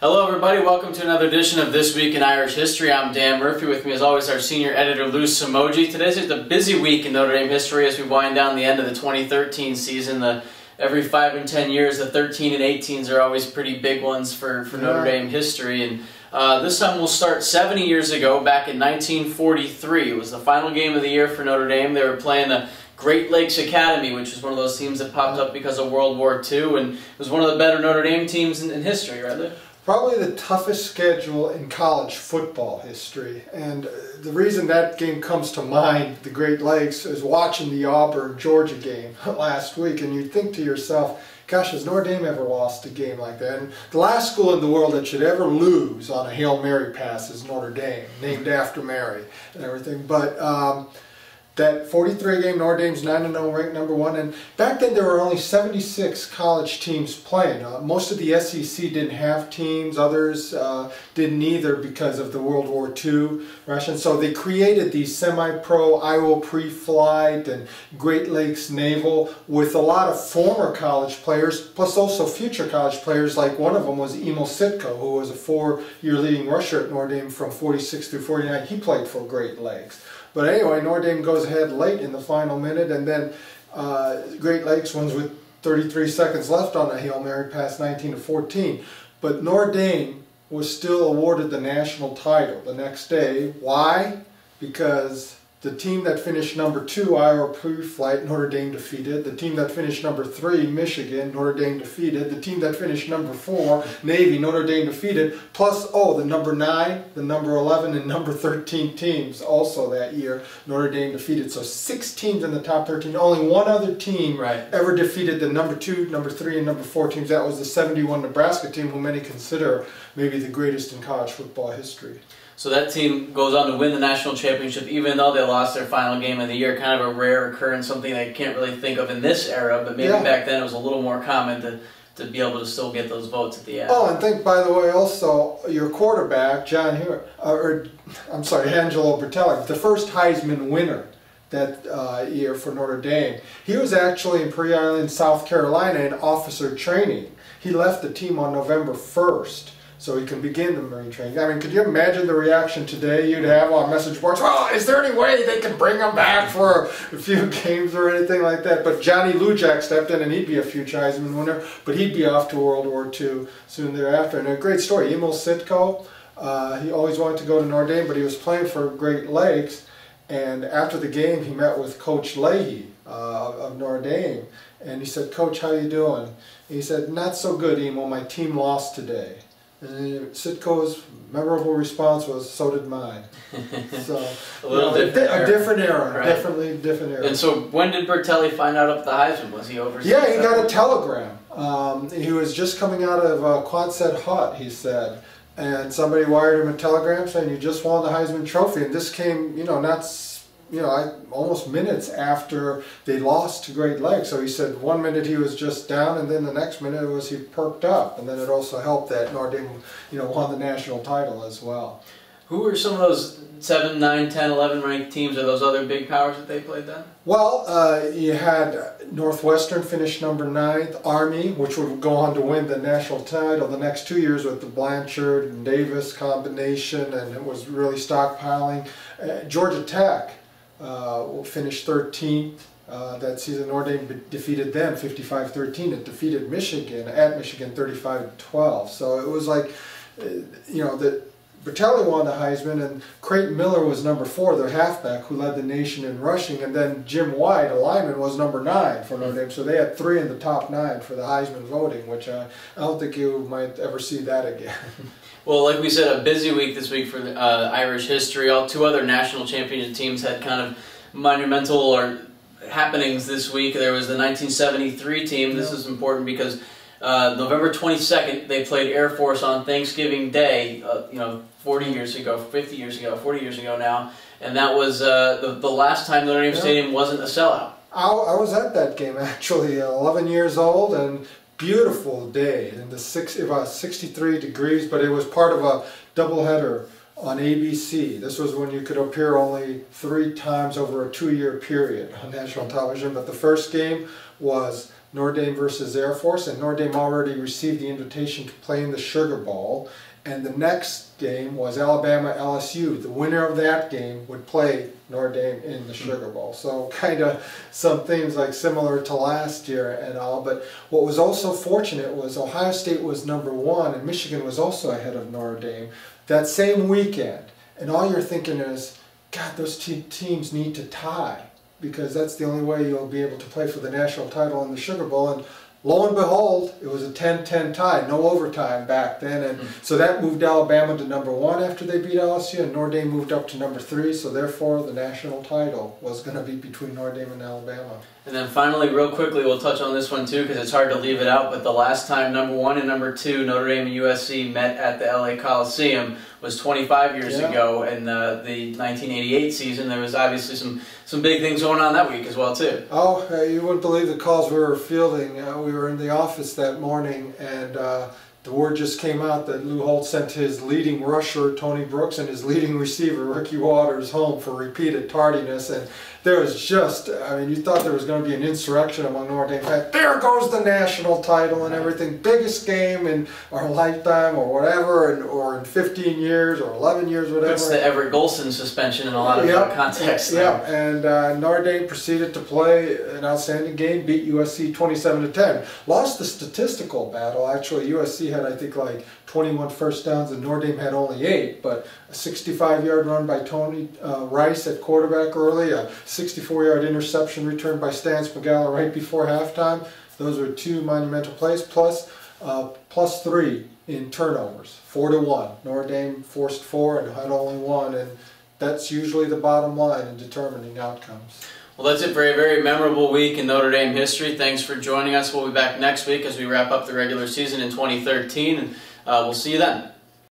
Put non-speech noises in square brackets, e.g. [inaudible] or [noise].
Hello everybody, welcome to another edition of This Week in Irish History. I'm Dan Murphy, with me as always our senior editor Lou Somogyi. Today's just a busy week in Notre Dame history as we wind down the end of the 2013 season. The, every 5 and 10 years, the 13 and 18s are always pretty big ones for, for Notre Dame history. And uh, this time we'll start 70 years ago, back in 1943. It was the final game of the year for Notre Dame. They were playing the Great Lakes Academy, which was one of those teams that popped up because of World War II, and it was one of the better Notre Dame teams in, in history, right? Probably the toughest schedule in college football history. And uh, the reason that game comes to mind, the Great Lakes, is watching the Auburn Georgia game [laughs] last week. And you think to yourself, gosh, has Notre Dame ever lost a game like that? And the last school in the world that should ever lose on a Hail Mary pass is Notre Dame, named after Mary and everything. But um, that 43 game Notre Dame's 9 0 ranked number one. And back then there were only 76 college teams playing. Uh, most of the SEC didn't have teams, others uh, didn't either because of the World War II Russian. So they created these semi pro Iowa pre flight and Great Lakes Naval with a lot of former college players, plus also future college players. Like one of them was Emil Sitko, who was a four year leading rusher at Notre Dame from 46 through 49. He played for Great Lakes. But anyway, Notre Dame goes ahead late in the final minute, and then uh, Great Lakes wins with 33 seconds left on a Hail Mary pass 19 to 14. But Notre Dame was still awarded the national title the next day. Why? Because the team that finished number two, Iowa Pre-Flight, Notre Dame defeated. The team that finished number three, Michigan, Notre Dame defeated. The team that finished number four, Navy, Notre Dame defeated. Plus, oh, the number nine, the number 11, and number 13 teams also that year, Notre Dame defeated. So six teams in the top 13. Only one other team right. ever defeated the number two, number three, and number four teams. That was the 71 Nebraska team, who many consider maybe the greatest in college football history. So that team goes on to win the national championship, even though they lost their final game of the year. Kind of a rare occurrence, something I can't really think of in this era, but maybe yeah. back then it was a little more common to, to be able to still get those votes at the end. Oh, and think, by the way, also, your quarterback, John Hewitt, uh, or I'm sorry, Angelo Bertelli, the first Heisman winner that uh, year for Notre Dame. He was actually in Parris Island, South Carolina in officer training. He left the team on November 1st so he can begin the Marine training. I mean, could you imagine the reaction today you'd have on message boards? Well, is there any way they can bring him back for a few [laughs] games or anything like that? But Johnny Lujack stepped in and he'd be a future Heisman winner, but he'd be off to World War II soon thereafter. And a great story, Emil Sitko, uh, he always wanted to go to Notre Dame, but he was playing for Great Lakes. And after the game, he met with Coach Leahy uh, of Notre Dame. And he said, Coach, how you doing? He said, not so good, Emil. My team lost today. And Sitko's memorable response was, "So did mine." [laughs] So a little you know, different, a, era. different era, right. definitely different era. And so, when did Bertelli find out about the Heisman? Was he over? Yeah, he got a telegram. Um, he was just coming out of uh, Quonset Hut, he said, and somebody wired him a telegram saying, "You just won the Heisman Trophy." And this came, you know, not you know, I, almost minutes after they lost to Great Lakes. So he said one minute he was just down, and then the next minute it was he perked up. And then it also helped that Dame, you know, won the national title as well. Who were some of those 7, 9, 10, 11 ranked teams or those other big powers that they played then? Well, uh, you had Northwestern finish number 9th, Army, which would go on to win the national title the next two years with the Blanchard and Davis combination, and it was really stockpiling. Uh, Georgia Tech uh, finished 13th uh, that season. Notre Dame defeated them 55-13. It defeated Michigan at Michigan 35-12. So it was like, uh, you know, that Bertelli won the Heisman, and Creighton Miller was number four, their halfback, who led the nation in rushing, and then Jim White, a lineman, was number nine for Notre Dame. So they had three in the top nine for the Heisman voting, which I, I don't think you might ever see that again. [laughs] Well, like we said, a busy week this week for uh, Irish history. All two other national championship teams had kind of monumental or happenings this week. There was the 1973 team. This is important because uh, November 22nd they played Air Force on Thanksgiving Day. Uh, you know, 40 years ago, 50 years ago, 40 years ago now, and that was uh, the the last time Notre Dame yeah. Stadium wasn't a sellout. I, I was at that game actually, 11 years old, and beautiful day in the six, about 63 degrees, but it was part of a doubleheader on ABC. This was when you could appear only three times over a two-year period on national television, but the first game was Notre Dame versus Air Force, and Notre Dame already received the invitation to play in the Sugar Bowl. And the next game was Alabama LSU. The winner of that game would play Notre Dame in the Sugar hmm. Bowl. So [laughs] kind of some things like similar to last year and all. But what was also fortunate was Ohio State was number one and Michigan was also ahead of Notre Dame that same weekend. And all you're thinking is, God, those two teams need to tie because that's the only way you'll be able to play for the national title in the Sugar Bowl. And lo and behold, it was a 10-10 tie, no overtime back then, and mm-hmm. so that moved Alabama to number one after they beat LSU, and Notre Dame moved up to number three. So therefore, the national title was going to be between Notre Dame and Alabama. And then finally, real quickly, we'll touch on this one too because it's hard to leave it out. But the last time number one and number two, Notre Dame and USC met at the LA Coliseum was 25 years yeah. ago, and the, the 1988 season. There was obviously some some big things going on that week as well too. Oh, you wouldn't believe the calls we were fielding. Uh, we were in the office that morning, and. Uh, the word just came out that Lou Holtz sent his leading rusher, Tony Brooks, and his leading receiver, Ricky Watters, home for repeated tardiness. And there was just, I mean, you thought there was going to be an insurrection among Notre Dame fans. There goes the national title and everything. Biggest game in our lifetime or whatever, and, or in 15 years or 11 years, whatever. It's the Everett Golson suspension in a lot of yep, contexts. Yeah, and uh, Notre Dame proceeded to play an outstanding game, beat USC 27 to 10. Lost the statistical battle. Actually, USC had, I think, like 21 first downs, and Notre Dame had only eight. But a 65-yard run by Tony uh, Rice at quarterback early, a 64-yard interception return by Stan Smagala right before halftime. Those were two monumental plays, plus, uh, plus three in turnovers, four to one. Notre Dame forced four and had only one, and that's usually the bottom line in determining outcomes. Well, that's it for a very memorable week in Notre Dame history. Thanks for joining us. We'll be back next week as we wrap up the regular season in 2013, and uh, we'll see you then.